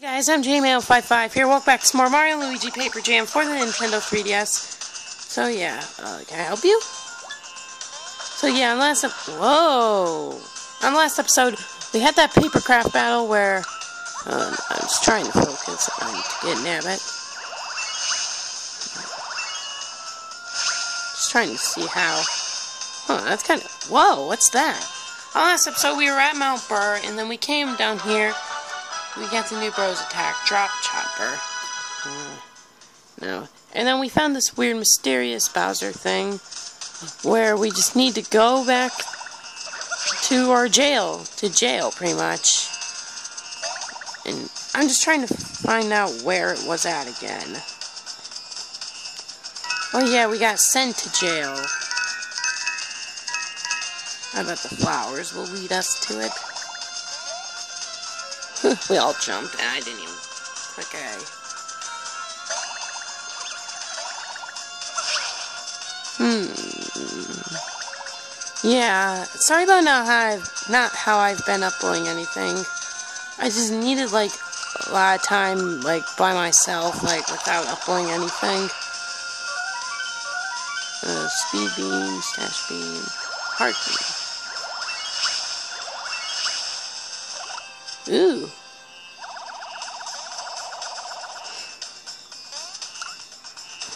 guys, I'm Jeman155 here. Welcome back to some more Mario Luigi Paper Jam for the Nintendo 3DS. So yeah, uh, can I help you? So yeah, on last whoa, on last episode we had that paper craft battle where uh, I was trying to focus on getting at it. Just trying to see how. Huh, that's kind of whoa. What's that? On last episode we were at Mount Brrr and then we came down here. We got the new bros attack, Drop Chopper. Uh, no. And then we found this weird mysterious Bowser thing where we just need to go back to our jail, to jail pretty much. And I'm just trying to find out where it was at again. Oh yeah, we got sent to jail. I bet the flowers will lead us to it. we all jumped, and I didn't even Okay. Hmm. Yeah, sorry about not how I've, not how I've been uploading anything. I just needed, like, a lot of time, like, by myself, like, without uploading anything. Uh, speed beam, stash beam, heart beam. Ooh.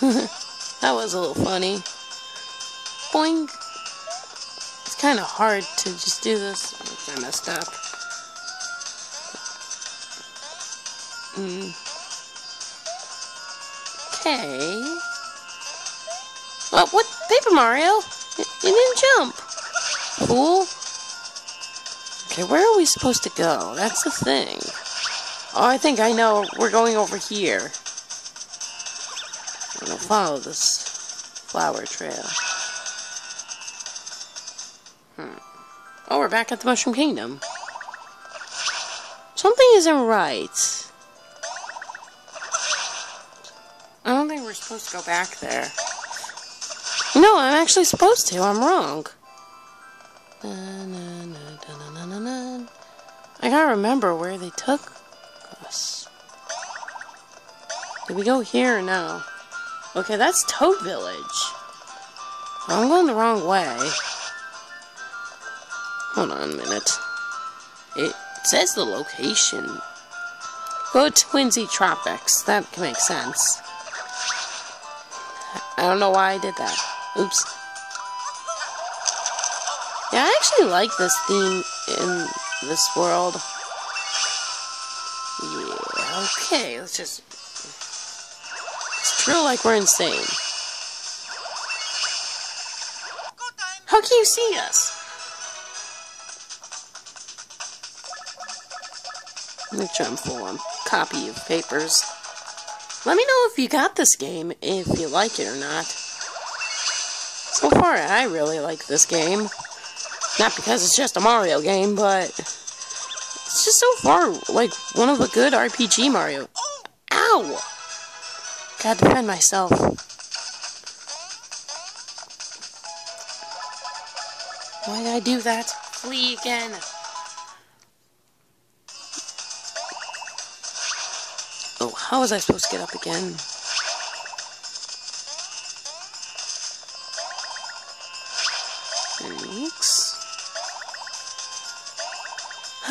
that was a little funny. Boing. It's kind of hard to just do this. I messed up. Mm. Okay. Well, what? Paper Mario? You, you didn't jump. Fool. Okay, where are we supposed to go? That's the thing. Oh, I think I know. We're going over here. I'm gonna follow this flower trail. Hmm. Oh, we're back at the Mushroom Kingdom. Something isn't right. I don't think we're supposed to go back there. No, I'm actually supposed to. I'm wrong. Na, na, na. I gotta remember where they took us. Did we go here or no? Okay, that's Toad Village. I'm going the wrong way. Hold on a minute. It says the location. Go to Twinsy Tropics. That can make sense. I don't know why I did that. Oops. Yeah, I actually like this theme in this world. Yeah, okay, let's just... Let's drill like we're insane. How can you see us? Me try and pull a copy of papers. Let me know if you got this game, if you like it or not. So far, I really like this game. Not because it's just a Mario game, but it's just so far like one of a good RPG Mario. Ow! Gotta defend myself. Why did I do that? Flee again. Oh, how was I supposed to get up again?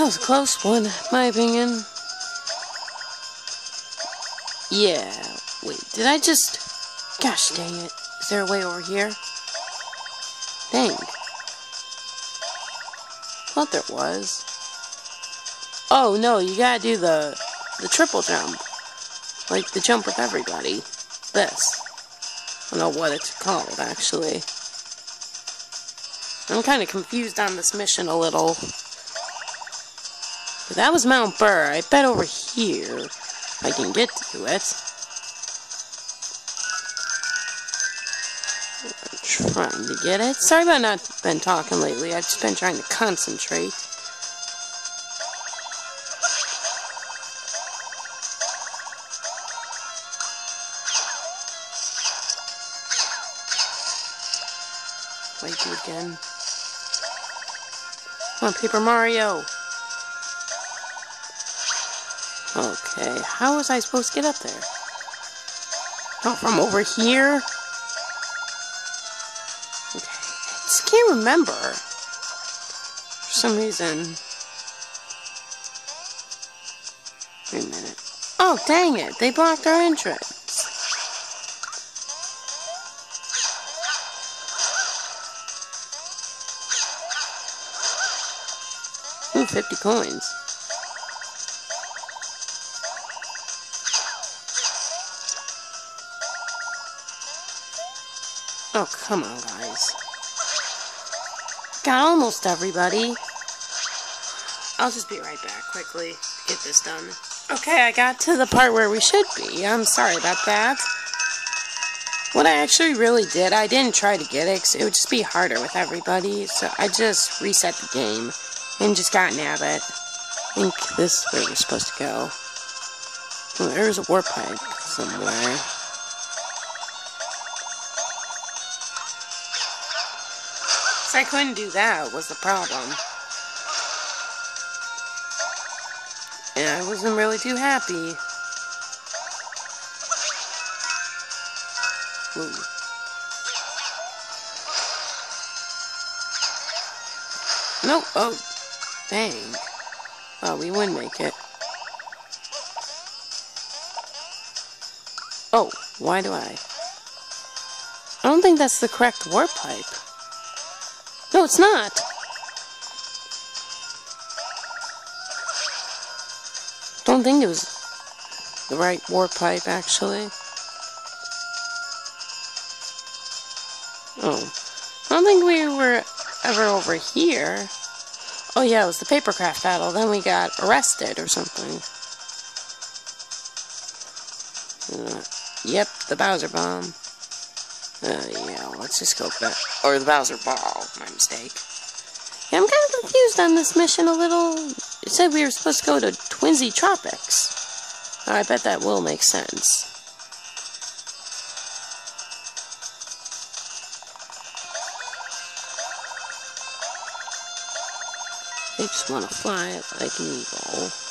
That was a close one, my opinion. Yeah, wait, did I just... Gosh dang it. Is there a way over here? Dang. Thought there was. Oh, no, you gotta do the, the triple jump. Like the jump with everybody. This. I don't know what it's called, actually. I'm kind of confused on this mission a little. That was Mount Brrr. I bet over here if I can get to it. I'm trying to get it. Sorry about not been talking lately. I've just been trying to concentrate. Wait you again. Come on, Paper Mario. Okay, how was I supposed to get up there? Oh, from over here? Okay, I just can't remember. For some reason. Wait a minute. Oh, dang it, they blocked our entrance. Ooh, 50 coins. Oh, come on, guys. Got almost everybody. I'll just be right back quickly to get this done. Okay, I got to the part where we should be. I'm sorry about that. What I actually really did, I didn't try to get it it would just be harder with everybody. So I just reset the game and just got Nabbit. I think this is where we're supposed to go. Oh, there's a warp pipe somewhere. So I couldn't do that was the problem. And I wasn't really too happy. Ooh. Nope. Oh, dang. Oh, we wouldn't make it. Oh, why do I? I don't think that's the correct warp pipe. No, it's not. Don't think it was the right warp pipe, actually. Oh. I don't think we were ever over here. Oh yeah, it was the papercraft battle. Then we got arrested or something. Uh, yep, the Bowser bomb. Uh, yeah, let's just go back. Or the Bowser ball, my mistake. Yeah, I'm kind of confused on this mission a little. It said we were supposed to go to Twinsy Tropics. Oh, I bet that will make sense. They just want to fly like an eagle.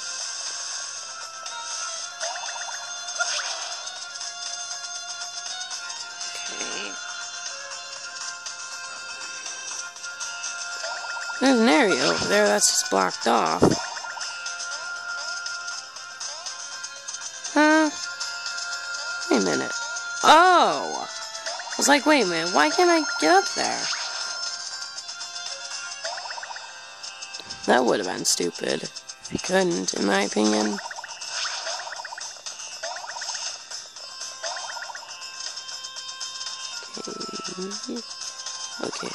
Area over there that's just blocked off. Huh? Wait a minute. Oh! I was like, wait a minute, why can't I get up there? That would have been stupid. You couldn't, in my opinion. Okay. Okay.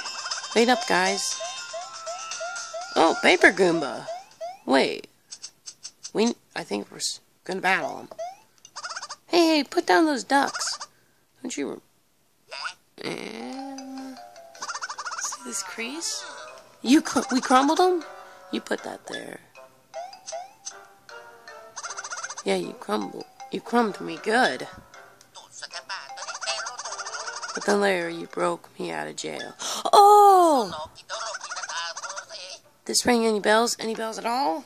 Wait up, guys. Paper Goomba. Wait. We, I think we're gonna battle him. Hey, hey, put down those ducks. Don't you... And... Eh? See this crease? You, cr we crumbled them? You put that there. Yeah, you crumbled. You crumbed me good. But then later you broke me out of jail. Oh! This ring any bells? Any bells at all?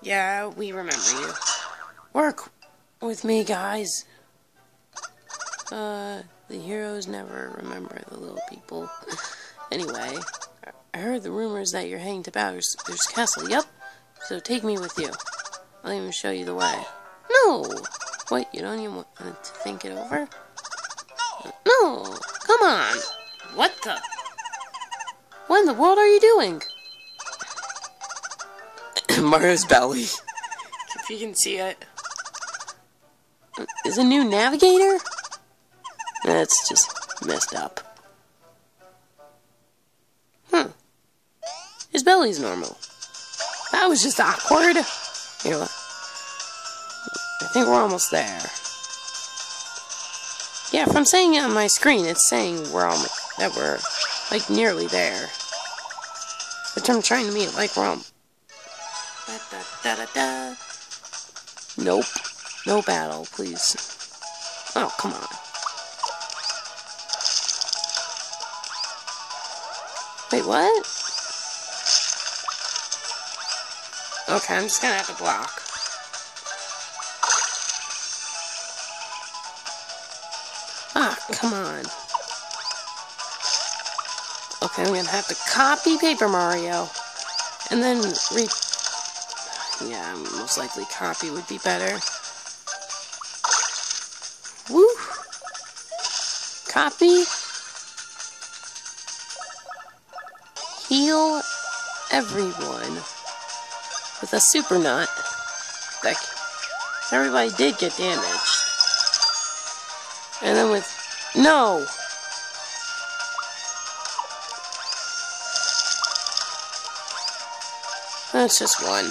Yeah, we remember you. Work with me, guys. Uh, the heroes never remember the little people. anyway, I heard the rumors that you're heading to Bowser's castle. Yep. So take me with you. I'll even show you the way. No! Wait, you don't even want to think it over? No! Come on! What the? What in the world are you doing? Mario's belly. if you can see it. Is a new navigator? That's just messed up. Hmm. His belly's normal. That was just awkward. Here, look. I think we're almost there. Yeah, from I'm saying it on my screen, it's saying we're almost that we're like nearly there. Which I'm trying to meet like we're all. Da, da, da, da, Nope. No battle, please. Oh, come on. Wait, what? Okay, I'm just gonna have to block. Okay, I'm gonna have to copy Paper Mario. And then re... Yeah, most likely copy would be better. Woo! Copy. Heal everyone with a super nut. Like, everybody did get damaged. And then with... No! That's just one.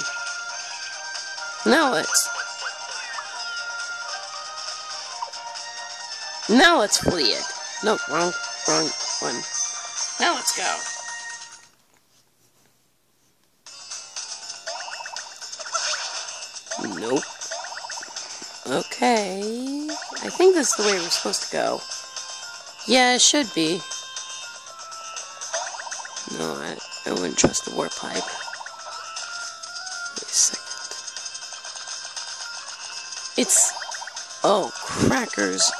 Now let's... Now let's flee it. No, wrong, wrong one. Now let's go. Nope. Okay. I think this is the way we're supposed to go. Yeah, it should be. No, I, I wouldn't trust the warp pipe. Oh, crackers.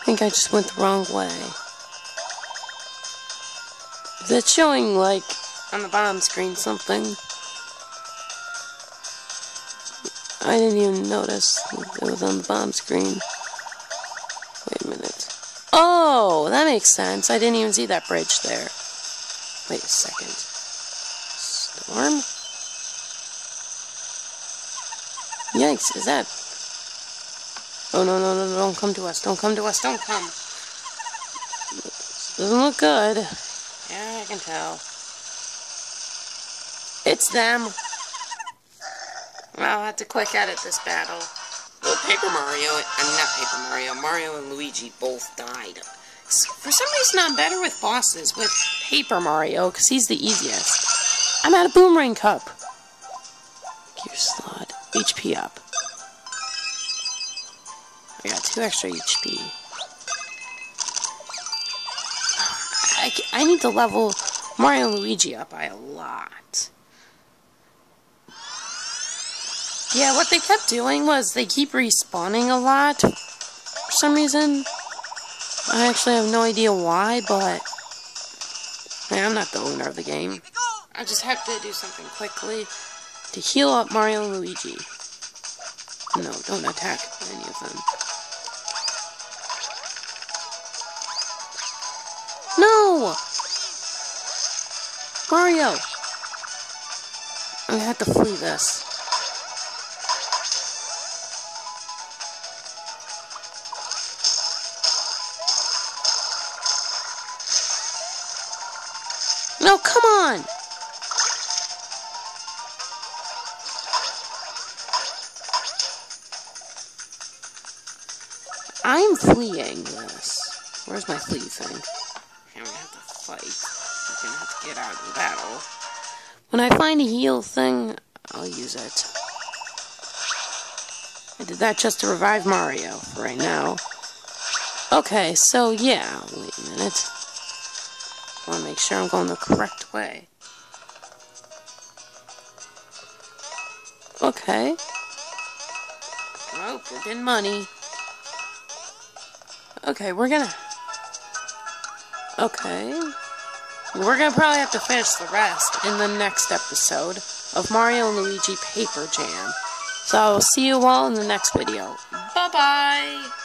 I think I just went the wrong way. That's showing, like, on the bottom screen something? I didn't even notice it was on the bottom screen. Wait a minute. Oh, that makes sense. I didn't even see that bridge there. Wait a second. Storm? Yikes, is that... Oh, no, no, no, no, don't come to us. Don't come to us. Don't come. Doesn't look good. Yeah, I can tell. It's them. Well, I'll have to quick edit this battle. Well, Paper Mario, I'm not Paper Mario, Mario and Luigi both died. For some reason, I'm better with bosses with Paper Mario, because he's the easiest. I'm at a Boomerang Cup. Gear slot. HP up. Two extra HP. I, I need to level Mario Luigi up by a lot. Yeah, what they kept doing was they keep respawning a lot for some reason. I actually have no idea why, but hey, I'm not the owner of the game. I just have to do something quickly to heal up Mario and Luigi. No, don't attack any of them. Mario! I have to flee this. No, come on! I'm fleeing this. Where's my flee thing? I'm gonna have to fight. Gonna have to get out battle. When I find a heal thing, I'll use it. I did that just to revive Mario for right now. Okay, so yeah, wait a minute. I want to make sure I'm going the correct way. Okay. Oh, we're getting money. Okay, we're gonna... Okay. We're gonna probably have to finish the rest in the next episode of Mario and Luigi Paper Jam. So, see you all in the next video. Bye-bye!